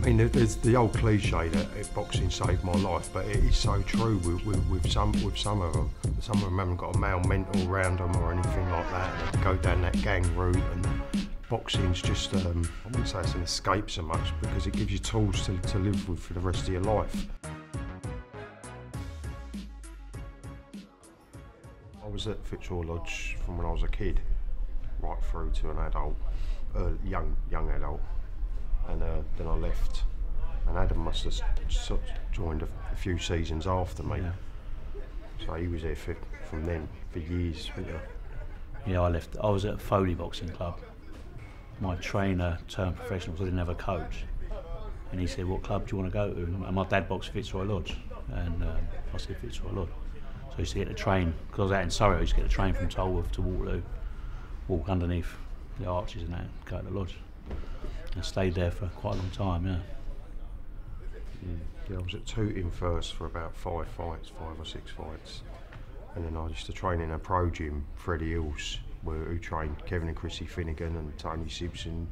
mean, there's the old cliche that boxing saved my life, but it is so true with, with, with some with some of them. Some of them haven't got a male mentor around them or anything like that. They go down that gang route, and boxing's just um, I wouldn't say it's an escape so much because it gives you tools to, to live with for the rest of your life. I was at Fitzroy Lodge from when I was a kid, right through to an adult, uh, young young adult and uh, then I left. And Adam must have sort of joined a, a, few seasons after me. Yeah. So he was there for, from then for years. Yeah, I left. I was at Foley Boxing Club. My trainer turned professional because I didn't have a coach. And he said, What club do you want to go to? And my dad boxed Fitzroy Lodge. And um, I said, Fitzroy Lodge. So I used to get the train, because I was out in Surrey, I used to get the train from Tolworth to Waterloo, walk underneath the arches and that, go to the lodge. I stayed there for quite a long time, yeah. Yeah, I was at Tooting first for about five fights, five or six fights. And then I used to train in a pro gym, Freddie Hills, where, who trained Kevin and Chrissy Finnegan and Tony Simpson,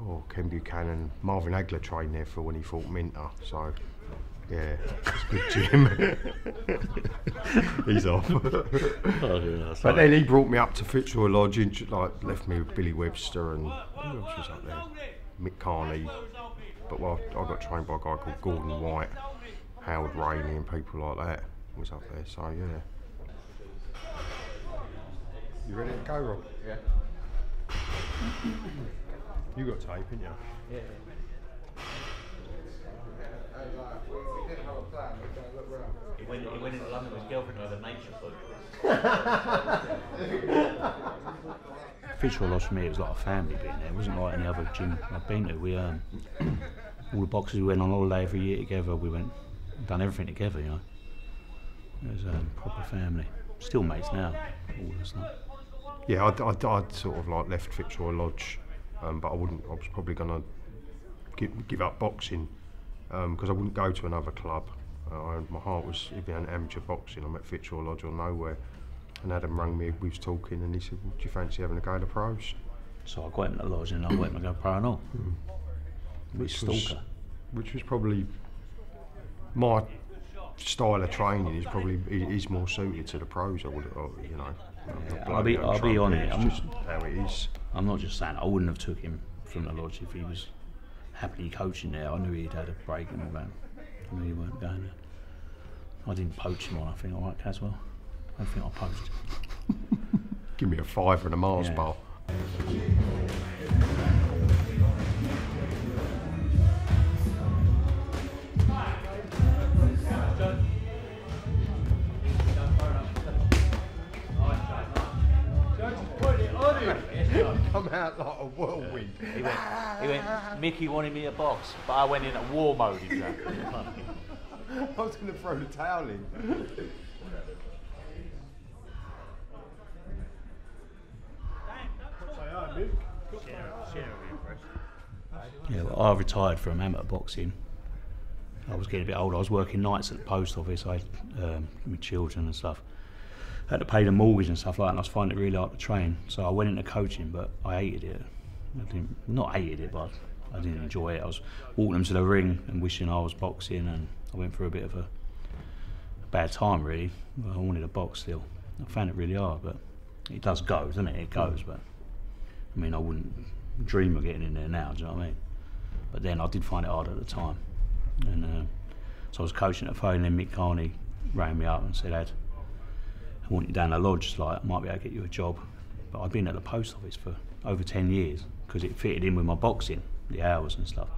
oh, Ken Buchanan. Marvin Hagler trained there for when he fought Minter. So, yeah, it's good gym. He's off. oh, yeah, but then he brought me up to Fitzroy Lodge, and, like left me with Billy Webster and who else was up there? Mick Carney. But well, I got trained by a guy called Gordon White, Howard Rainey, and people like that was up there. So yeah. You ready to go, Rob? Yeah. you got tape, didn't you? Yeah. He went, he went into London with his girlfriend and had a nature book. Fitzroy Lodge for me, it was like a family being there. It wasn't like any other gym I've been to. We um, all the boxes we went on holiday every year together. We went, done everything together. You know, it was a um, proper family. Still mates now. All this. Yeah, I'd, I'd, I'd, sort of like left Fitzroy Lodge, um, but I wouldn't. I was probably gonna give, give up boxing because um, I wouldn't go to another club. I, my heart was in amateur boxing. I'm at Fitzroy Lodge or nowhere. And Adam rang me, we was talking, and he said, well, do you fancy having a go to the pros? So I got him at the lodge and I went to go pro and all. Mm. Which was, which was probably my style of training is probably is more suited to the pros. I would, you know. Yeah, I'll be, I'll be on it. I'm just how it is. I'm not just saying I wouldn't have took him from the lodge if he was happily coaching there. I knew he'd had a break and all that. I knew he weren't going there. I didn't poach him on. I think all right, Caswell. I think I poached. post. Give me a five and a Mars yeah. bar. Come out like a whirlwind. He went, he went, Mickey wanted me a box, but I went into war mode. Exactly. I was going to throw the towel in. Yeah, well, I retired from amateur boxing. I was getting a bit old. I was working nights at the post office. I had um, my children and stuff. I had to pay the mortgage and stuff like that. And I was finding it really hard to train. So I went into coaching, but I hated it. I didn't, not hated it, but I didn't enjoy it. I was walking them to the ring and wishing I was boxing, and I went through a bit of a, bad time really. I wanted a box still. I found it really hard, but it does go, doesn't it? It goes, but I mean, I wouldn't dream of getting in there now. Do you know what I mean? But then I did find it hard at the time. And uh, so I was coaching at phone, and Mick Carney rang me up and said, Ed, I want you down the lodge, like, I might be able to get you a job. But I'd been at the post office for over 10 years because it fitted in with my boxing, the hours and stuff.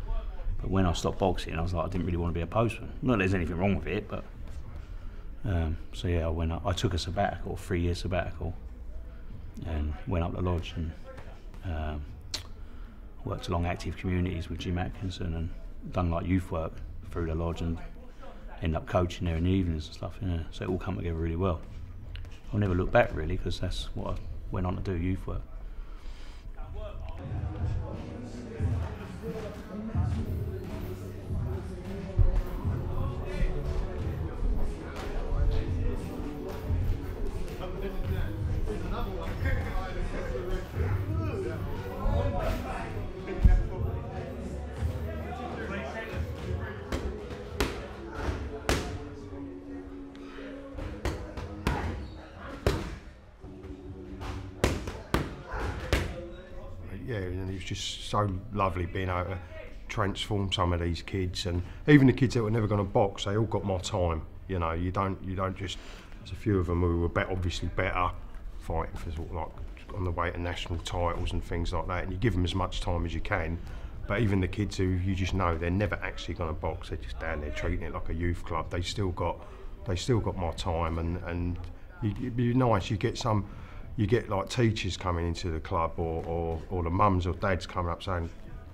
But when I stopped boxing, I was like, I didn't really want to be a postman. Not that there's anything wrong with it, but. Um, so yeah, I went up, I took a sabbatical, three year sabbatical, and went up the lodge and um, worked along active communities with Jim Atkinson and done like youth work through the lodge and end up coaching there in the evenings and stuff. Yeah. So it all come together really well. I'll never look back really because that's what I went on to do, youth work. Just so lovely being able to transform some of these kids, and even the kids that were never going to box, they all got my time. You know, you don't you don't just. There's a few of them who were bet, obviously better fighting for sort of like on the way to national titles and things like that, and you give them as much time as you can. But even the kids who you just know they're never actually going to box, they're just down there treating it like a youth club. They still got, they still got my time, and and it'd be nice. You get some, you get like teachers coming into the club, or or, or the mums or dads coming up saying,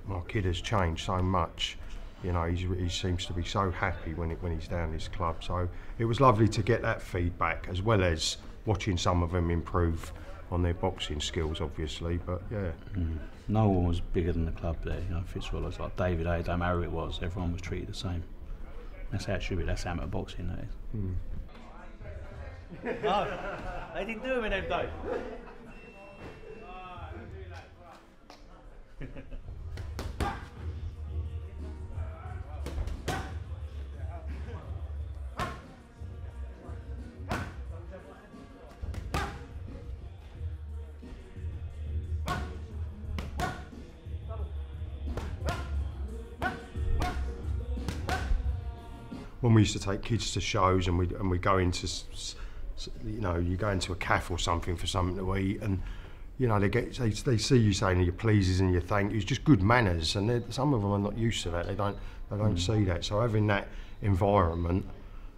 my kid has changed so much. You know, he's, he seems to be so happy when it, when he's down this club. So it was lovely to get that feedback, as well as watching some of them improve on their boxing skills, obviously. But yeah. Mm. No one was bigger than the club there. You know, Fitzroy was like David A. Don't matter who it was, everyone was treated the same. That's how it should be. That's amateur boxing. That is. Mm. no, they didn't do him in them days. when we used to take kids to shows and we and we go into you know you go into a cafe or something for something to eat and you know they get they, they see you saying your pleases and your thank yous just good manners and some of them are not used to that they don't they don't mm. see that so having that environment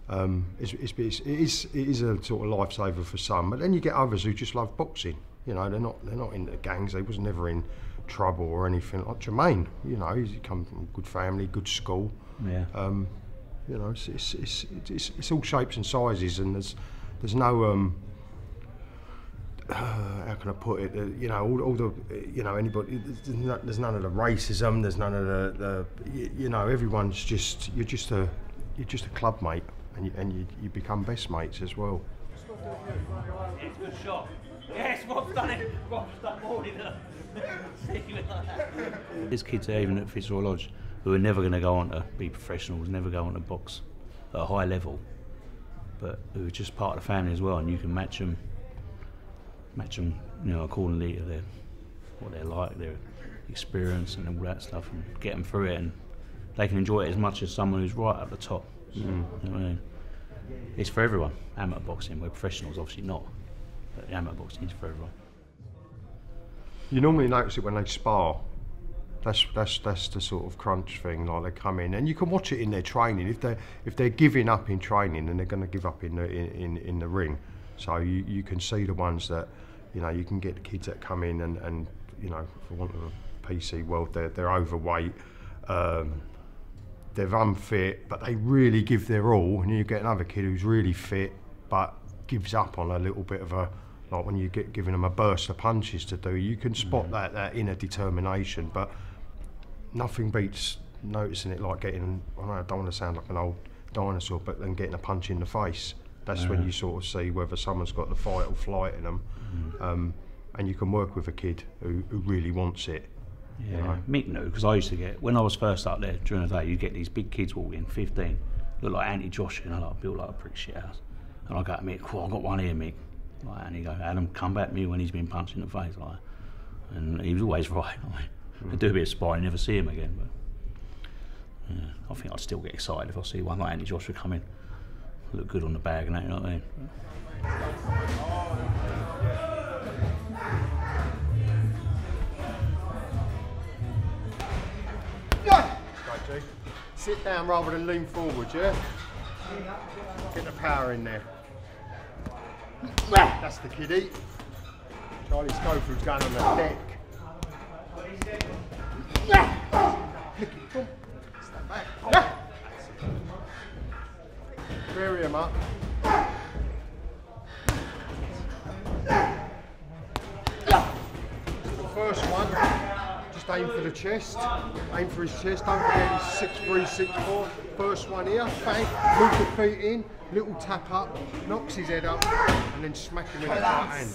um, it's, it's, it's, it is it is a sort of lifesaver for some but then you get others who just love boxing you know they're not they're not into gangs they was never in trouble or anything like Jermaine you know he's come from a good family good school yeah um, you know, it's it's, it's it's, it's all shapes and sizes, and there's there's no um, uh, how can I put it? Uh, you know, all, all the you know anybody. There's, no, there's none of the racism. There's none of the, the you, you, know everyone's just you're just a you're just a club mate, and you, and you, you become best mates as well. It's a good shot. Yes, Rob's done it. Rob's done more than There's kids even at Fitzroy Lodge who are never going to go on to be professionals, never go on to box at a high level, but who are just part of the family as well, and you can match them, match them, you know, accordingly to their what they're like, their experience, and all that stuff, and get them through it, and they can enjoy it as much as someone who's right at the top. Mm. You know I mean? It's for everyone. Amateur boxing, we're professionals, obviously not, but amateur boxing is for everyone. You normally notice it when they spar that's that's that's the sort of crunch thing. Like they come in, and you can watch it in their training. If they if they're giving up in training, then they're going to give up in the in, in, in, the ring. So you, you can see the ones that you know you can get the kids that come in and, and you know for want of a PC world, they're they're overweight. Um, they're unfit, but they really give their all, and you get another kid who's really fit but gives up on a little bit of a like when you get giving them a burst of punches to do. You can spot mm. that that inner determination, but nothing beats noticing it like getting, I don't, I don't want to sound like an old dinosaur, but then getting a punch in the face. That's yeah. when you sort of see whether someone's got the fight or flight in them. Mm. Um, and you can work with a kid who, who really wants it. Yeah, you know? Mick knew because I used to get when I was first up there during the day. You get these big kids walking, 15, look like Auntie Josh, and I like built like a brick shit house. And I go to Mick, cool, I got one here, Mick. Like, and he go, Adam, come back to me when he's been punched in the face, like. And he was always right. Like, I do a bit of sparring, never see him again. But yeah, I think I'd still get excited if I see one like Anthony Joshua come in, look good on the bag and that. You know what I mean? Sit down rather than lean forward, yeah? Get the power in there. That's the kiddie. Charlie Schofield's going on the deck. Bury him up. The first one, just aim for the chest. Aim for his chest. Don't forget he's six three, six four. First one here, bang, move the feet in, little tap up, knocks his head up, and then smack him in the hand.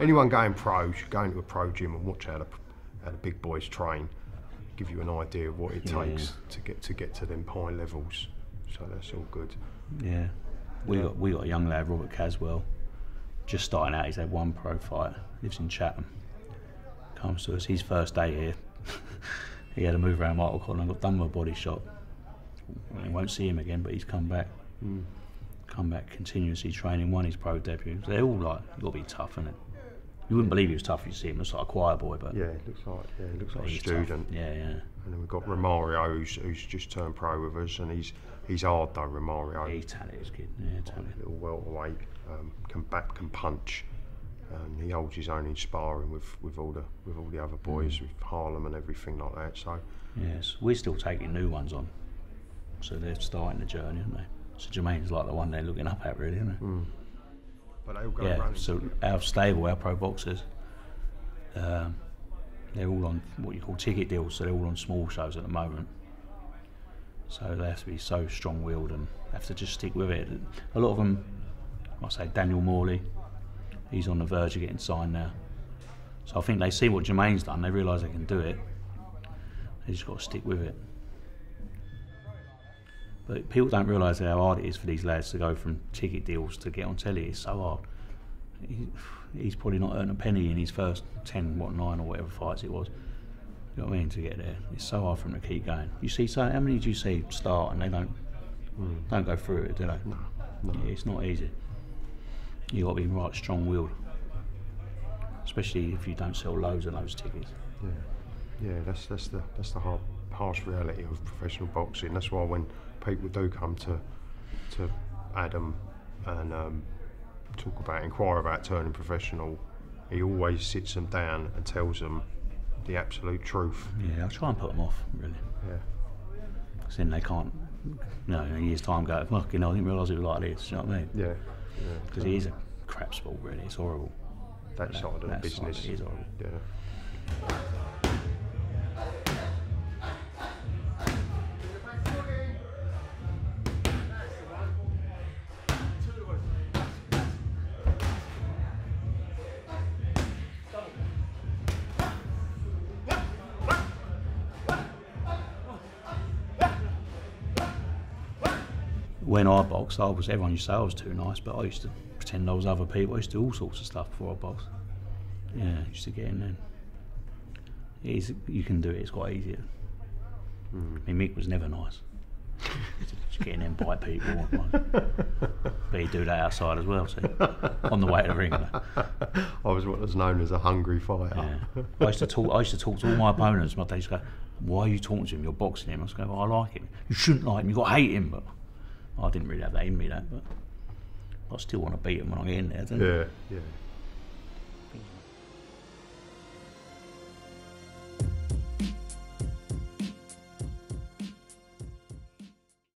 Anyone going pro should go into a pro gym and watch how the how the big boys train, give you an idea of what it yeah. takes to get to get to them high levels. So that's all good. Yeah, we got we got a young lad, Robert Caswell, just starting out. He's had one pro fight. Lives in Chatham. comes to us. His first day here, he had a move around Michael Collin and got done with a body shot. We won't see him again, but he's come back. Mm. Come back continuously training, won his pro debut. They're all like, you've got to be tough, isn't it? You wouldn't believe he was tough if you see him. Looks like a choir boy, but Yeah, it looks like yeah, it looks like a he's tough. student. Yeah, yeah. And then we've got Romario, who's, who's just turned pro with us, and he's he's hard though. Romario, He's talented, kid. Yeah, talented. little welterweight, um, can back, can punch. And he holds his own in sparring with, with all the with all the other boys, with Harlem and everything like that. So Yes, we're still taking new ones on. So they're starting the journey, aren't they? So Jermaine's like the one they're looking up at, really, isn't it? But they all go Yeah, running. so our stable, our pro boxers, um, they're all on what you call ticket deals, so they're all on small shows at the moment. So they have to be so strong willed and have to just stick with it. A lot of them, I say Daniel Morley, he's on the verge of getting signed now. So I think they see what Jermaine's done, they realise they can do it. They just got to stick with it. But people don't realise how hard it is for these lads to go from ticket deals to get on telly. It's so hard. He, he's probably not earned a penny in his first 10, what, 9 or whatever fights it was. You know what I mean? To get there. It's so hard for him to keep going. You see, so how many do you see start and they don't don't go through it, do they? no, no. Yeah, it's not easy. You've got to be right strong willed. Especially if you don't sell loads and loads of tickets. Yeah, yeah, that's that's the that's the hard, harsh reality of professional boxing. That's why when people do come to to Adam and um, talk about inquire about turning professional, he always sits them down and tells them the absolute truth. Yeah, I'll try and put them off, really. Yeah, Because then they can't, you know, in a year's time go, fuck, you know, I didn't realise it was like this, you know what I mean? yeah, yeah. Because it is a crap sport, really. It's horrible. that side of the that side business. is horrible. Yeah. When I boxed, I was everyone used to say I was too nice, but I used to pretend I was other people. I used to do all sorts of stuff before I boxed. Yeah, I used to get in there. It is, you can do it. It's quite easier. Hmm. I mean, Mick was never nice. Just getting in there and bite people. but he'd do that outside as well, see, on the way to the ring. I was what was known as a hungry fighter. Yeah. I used to talk. I used to talk to all my opponents. My dad used to go, "Why are you talking to him? You're boxing him." I was going, well, "I like him. You shouldn't like him. You have got to hate him." But I didn't really have that in me, that. But I still want to beat him when I get in there. Don't I? Yeah, yeah.